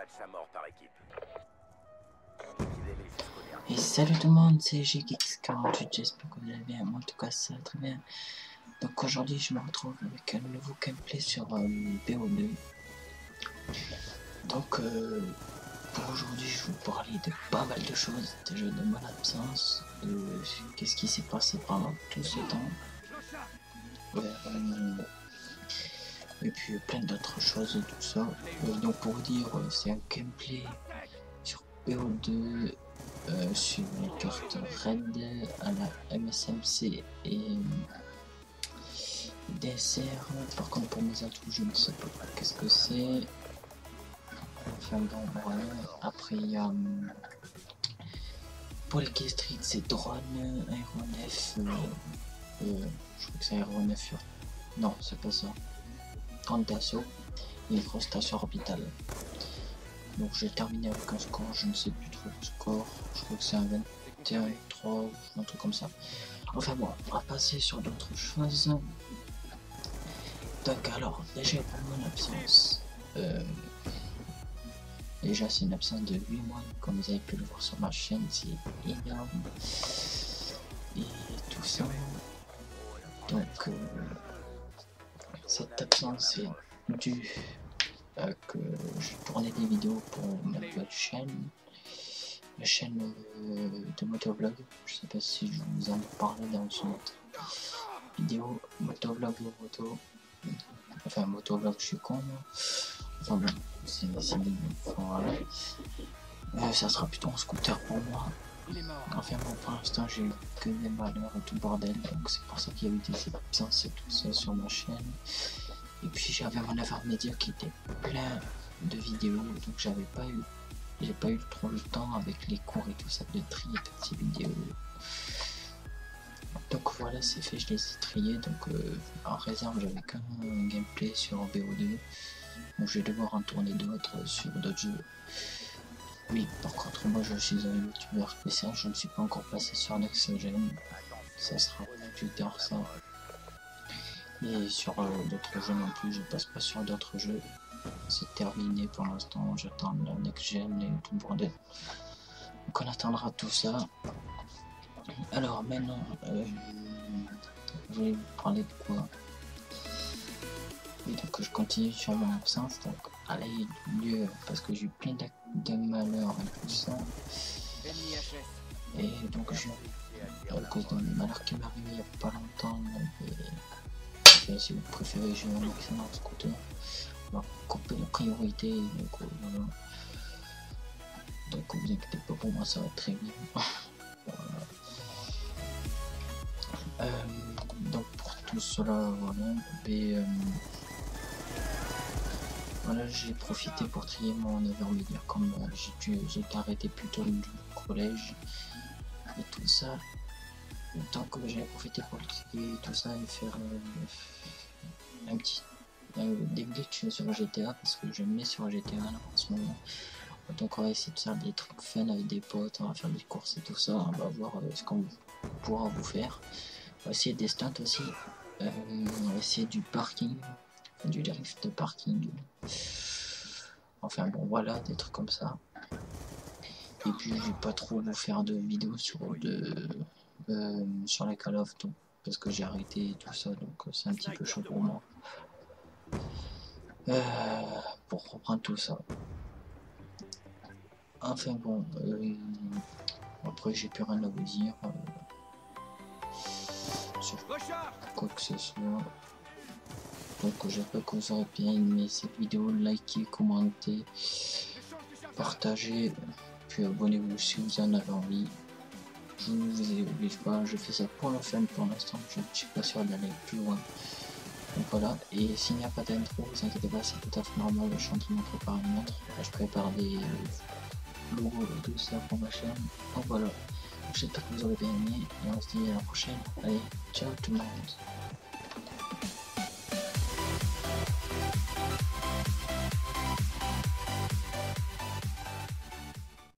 match à mort par équipe. Et salut tout le monde, c'est GX48, j'espère que vous allez bien, moi en tout cas ça va très bien. Donc aujourd'hui je me retrouve avec un nouveau gameplay sur euh, BO2. Donc euh, pour aujourd'hui je vais vous parler de pas mal de choses, déjà de mon absence, de qu'est-ce qui s'est passé pendant tout ce temps. Et puis plein d'autres choses et tout ça. Euh, donc pour dire, euh, c'est un gameplay sur BO2 euh, sur les cartes Red à la MSMC et DSR. Par contre pour mes atouts je ne sais pas qu'est-ce que c'est. Enfin bon voilà. Après il y a pour les Street c'est drone, aéronef. Euh, je crois que c'est aéronef. Non c'est pas ça. 30 d'assaut et une grosse station orbitale. Donc j'ai terminé avec un score, je ne sais plus trop le score, je crois que c'est un 21 3 ou un truc comme ça. Enfin bon, on va passer sur d'autres choses. Donc alors, déjà pour mon absence, euh, déjà c'est une absence de 8 mois, comme vous avez pu le voir sur ma chaîne, c'est énorme. Et tout ça. Donc euh, cette absence est due à que je tournais des vidéos pour ma chaîne, la chaîne euh, de motovlog. Je sais pas si je vous en ai parlé dans une autre vidéo, motovlog moto. Enfin, motovlog, je suis con. Enfin bon, c'est voilà. Euh, ça sera plutôt un scooter pour moi. Enfin bon, pour l'instant, j'ai que des malheurs et tout bordel, donc c'est pour ça qu'il y a eu des absences et tout ça sur ma chaîne. Et puis j'avais mon média qui était plein de vidéos, donc j'avais pas eu, j'ai pas eu trop le temps avec les cours et tout ça de trier toutes ces vidéos. Donc voilà, c'est fait, je les ai triées. Donc euh, en réserve, j'avais qu'un gameplay sur BO2. Donc je vais devoir en tourner d'autres sur d'autres jeux. Oui, par contre, moi je suis un youtubeur spécial, je ne suis pas encore passé sur Nexogen. Ça sera plus tard ça. Et sur euh, d'autres jeux non plus, je passe pas sur d'autres jeux. C'est terminé pour l'instant, j'attends la next gen et tout le bordel. Donc on attendra tout ça. Alors maintenant, euh, je voulais vous parler de quoi? Et donc je continue sur mon absence, donc aller mieux parce que j'ai plein d'ac- de malheurs et tout ça. Et donc je à cause d'un malheur qui m'est arrivé il n'y a pas longtemps. enfin, si vous préférez jouer un excellent scooter, on va couper la priorité. Donc, euh, voilà. donc vous inquiétez pas pour moi, ça va très bien. Euh, donc pour tout cela, voilà. Et, euh, j'ai profité pour trier mon intermédiaire comme j'ai arrêté plus tôt du collège et tout ça. Donc euh, j'ai profité pour le trier tout ça et faire euh, un petit euh, des glitches sur GTA parce que je me mets sur GTA en ce moment. Donc on va essayer de faire des trucs fun avec des potes, on va faire des courses et tout ça, on va voir euh, ce qu'on pourra vous faire. On va essayer des stunts aussi. Euh, on va essayer du parking, du drift de parking. Enfin bon voilà, des trucs comme ça. Et puis je vais pas trop vous faire de vidéos sur de euh, sur la Call of tout parce que j'ai arrêté tout ça donc euh, c'est un petit peu chaud pour moi. Euh, pour reprendre tout ça. Enfin bon, euh, après j'ai plus rien à vous dire sur quoi que ce soit. Donc j'espère que vous aurez bien aimé cette vidéo, likez, commentez, partagez, puis abonnez-vous si vous en avez envie. Je ne vous oblige pas, je fais ça pour la fun pour l'instant, je ne suis pas sûr d'aller plus loin. Donc voilà, et s'il n'y a pas d'intro, vous inquiétez pas, c'est tout à fait normal, je suis en train de préparer une autre, je prépare des logos et tout ça pour ma chaîne. Donc voilà, j'espère que vous aurez bien aimé, et on se dit à la prochaine. Allez, ciao tout le monde